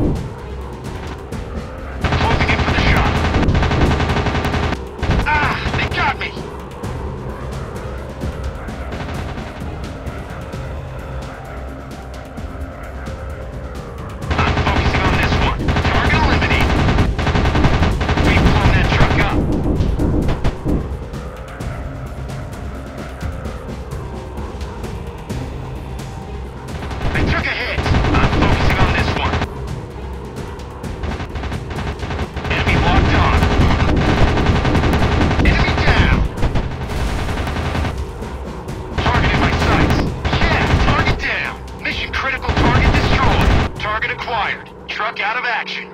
Closing target acquired. Truck out of action.